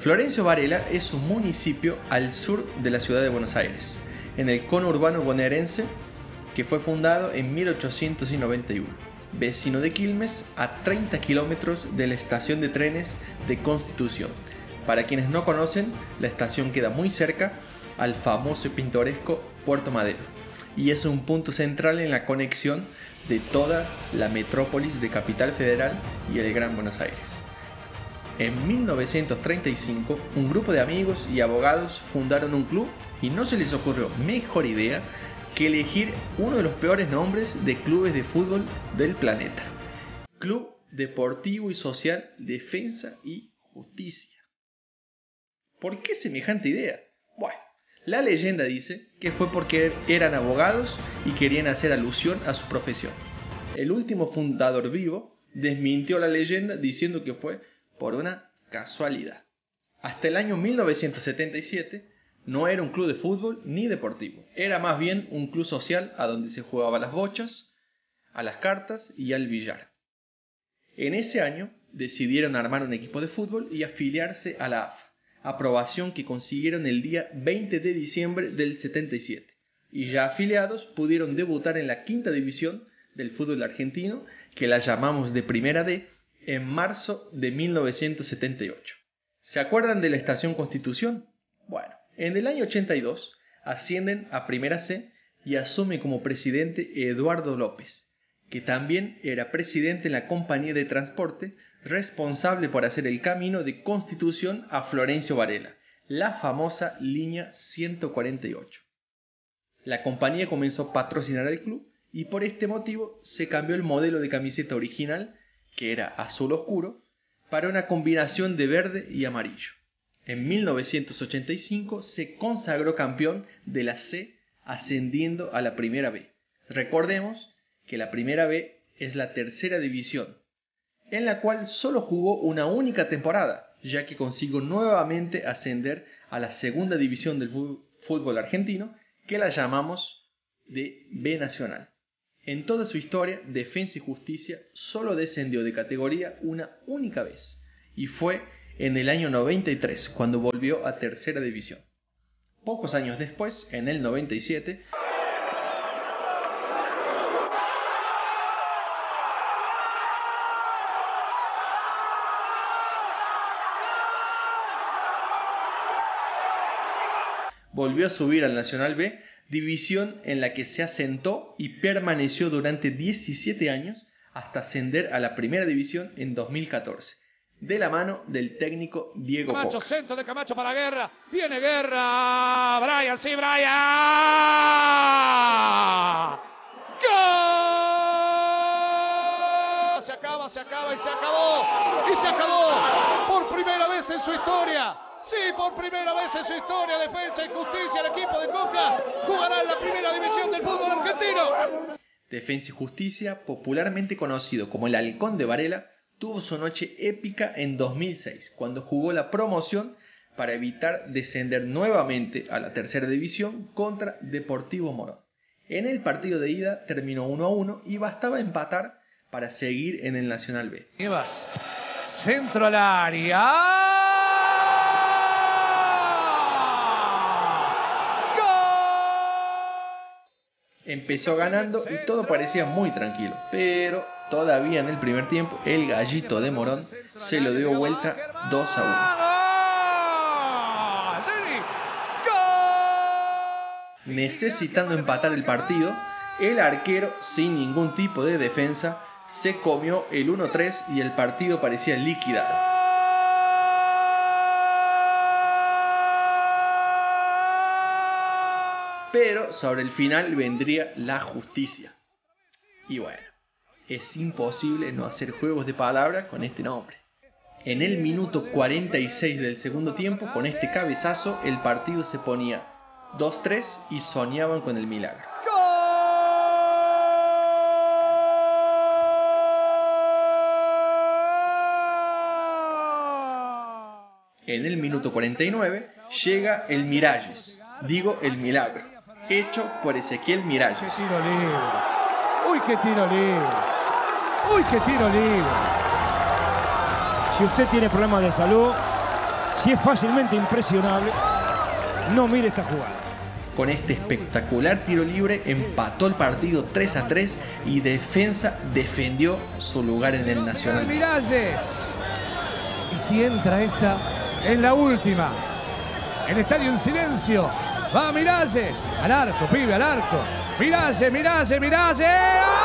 Florencio Varela es un municipio al sur de la ciudad de Buenos Aires, en el cono urbano bonaerense que fue fundado en 1891, vecino de Quilmes a 30 kilómetros de la estación de trenes de Constitución. Para quienes no conocen, la estación queda muy cerca al famoso y pintoresco Puerto Madero y es un punto central en la conexión de toda la metrópolis de Capital Federal y el Gran Buenos Aires. En 1935, un grupo de amigos y abogados fundaron un club y no se les ocurrió mejor idea que elegir uno de los peores nombres de clubes de fútbol del planeta. Club Deportivo y Social Defensa y Justicia. ¿Por qué semejante idea? Bueno, la leyenda dice que fue porque eran abogados y querían hacer alusión a su profesión. El último fundador vivo desmintió la leyenda diciendo que fue por una casualidad. Hasta el año 1977 no era un club de fútbol ni deportivo, era más bien un club social a donde se jugaba las bochas, a las cartas y al billar. En ese año decidieron armar un equipo de fútbol y afiliarse a la AFA, aprobación que consiguieron el día 20 de diciembre del 77, y ya afiliados pudieron debutar en la quinta división del fútbol argentino, que la llamamos de Primera D, en marzo de 1978. ¿Se acuerdan de la Estación Constitución? Bueno, en el año 82 ascienden a Primera C y asume como presidente Eduardo López, que también era presidente en la compañía de transporte responsable por hacer el camino de Constitución a Florencio Varela, la famosa línea 148. La compañía comenzó a patrocinar al club y por este motivo se cambió el modelo de camiseta original, que era azul oscuro, para una combinación de verde y amarillo. En 1985 se consagró campeón de la C ascendiendo a la Primera B. Recordemos que la Primera B es la tercera división, en la cual solo jugó una única temporada, ya que consiguió nuevamente ascender a la segunda división del fútbol argentino, que la llamamos de B Nacional. En toda su historia, Defensa y Justicia solo descendió de categoría una única vez, y fue en el año 93, cuando volvió a tercera división. Pocos años después, en el 97, volvió a subir al Nacional B, división en la que se asentó y permaneció durante 17 años hasta ascender a la primera división en 2014 de la mano del técnico Diego Camacho, centro de Camacho para Guerra. Viene Guerra. Brian, sí, Brian. ¡Gol! Se acaba, se acaba y se acabó. Y se acabó. En su historia. Sí, por primera vez en su historia, defensa y justicia, el equipo de Coca jugará en la primera división del fútbol argentino. Defensa y Justicia, popularmente conocido como el Halcón de Varela, tuvo su noche épica en 2006, cuando jugó la promoción para evitar descender nuevamente a la tercera división contra Deportivo Morón. En el partido de ida terminó 1 a 1 y bastaba empatar para seguir en el Nacional B. centro al área. Empezó ganando y todo parecía muy tranquilo, pero Todavía en el primer tiempo, el gallito de Morón se lo dio vuelta 2 a 1. Necesitando empatar el partido, el arquero, sin ningún tipo de defensa, se comió el 1-3 y el partido parecía liquidado. Pero sobre el final vendría la justicia. Y bueno, es imposible no hacer juegos de palabras con este nombre. En el minuto 46 del segundo tiempo, con este cabezazo, el partido se ponía 2-3 y soñaban con el milagro. En el minuto 49 llega el Miralles, digo el milagro, hecho por Ezequiel Miralles. ¡Qué tiro libre! ¡Uy, qué tiro libre! ¡Uy, qué tiro libre! Si usted tiene problemas de salud, si es fácilmente impresionable, no mire esta jugada. Con este espectacular tiro libre empató el partido 3 a 3 y Defensa defendió su lugar en el Nacional. Miralles. Y si entra esta, es la última. El estadio en silencio. Va Miralles. Al arco, pibe, al arco. Miralles, Miralles, Miralles.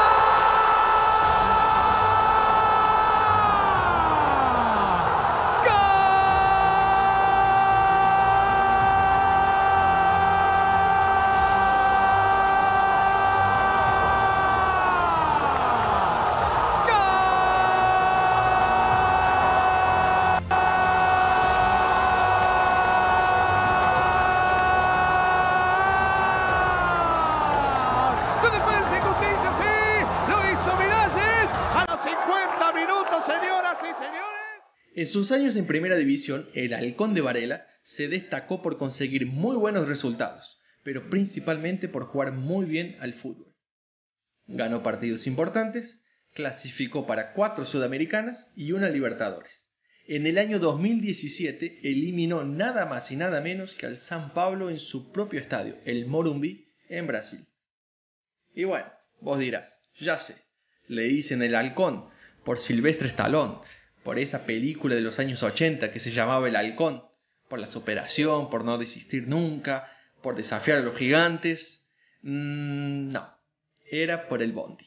En sus años en primera división, el Halcón de Varela se destacó por conseguir muy buenos resultados, pero principalmente por jugar muy bien al fútbol. Ganó partidos importantes, clasificó para cuatro Sudamericanas y una Libertadores. En el año 2017 eliminó nada más y nada menos que al San Pablo en su propio estadio, el Morumbi, en Brasil. Y bueno, vos dirás, ya sé, le dicen el halcón por Silvestre Stallone, por esa película de los años 80 que se llamaba El Halcón, por la superación, por no desistir nunca, por desafiar a los gigantes. Mm, no, era por el Bondi.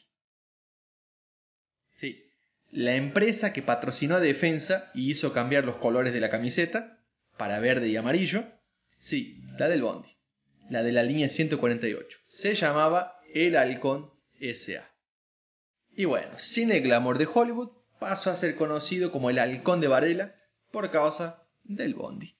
Sí, la empresa que patrocinó a Defensa y hizo cambiar los colores de la camiseta para verde y amarillo, sí, la del Bondi, la de la línea 148, se llamaba El Halcón SA. Y bueno, sin el glamour de Hollywood, pasó a ser conocido como el Halcón de Varela por causa del Bondi.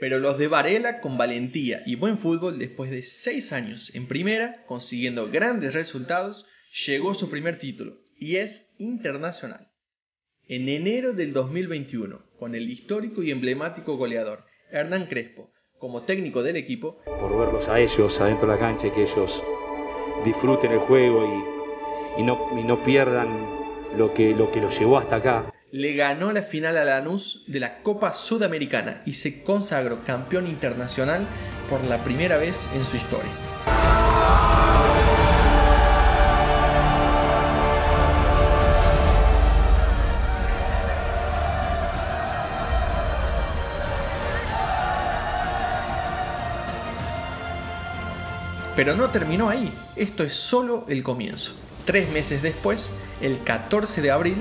Pero los de Varela, con valentía y buen fútbol, después de seis años en primera, consiguiendo grandes resultados, llegó su primer título y es internacional. En enero del 2021, con el histórico y emblemático goleador Hernán Crespo como técnico del equipo, por verlos a ellos adentro de la cancha y que ellos disfruten el juego y, y, no, y no pierdan lo que lo, que lo llevó hasta acá. Le ganó la final a Lanús de la Copa Sudamericana y se consagró campeón internacional por la primera vez en su historia. Pero no terminó ahí, esto es solo el comienzo. Tres meses después, el 14 de abril,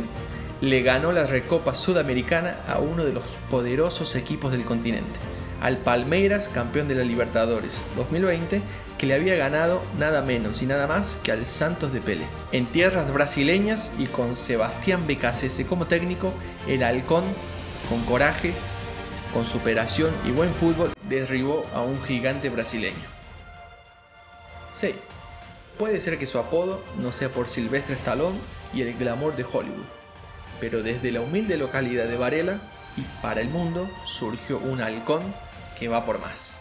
le ganó la Recopa Sudamericana a uno de los poderosos equipos del continente, al Palmeiras, campeón de la Libertadores 2020, que le había ganado nada menos y nada más que al Santos de Pele. En tierras brasileñas y con Sebastián Becasese como técnico, el Halcón, con coraje, con superación y buen fútbol, derribó a un gigante brasileño. Sí, Puede ser que su apodo no sea por Silvestre Stallone y el glamour de Hollywood, pero desde la humilde localidad de Varela y para el mundo surgió un halcón que va por más.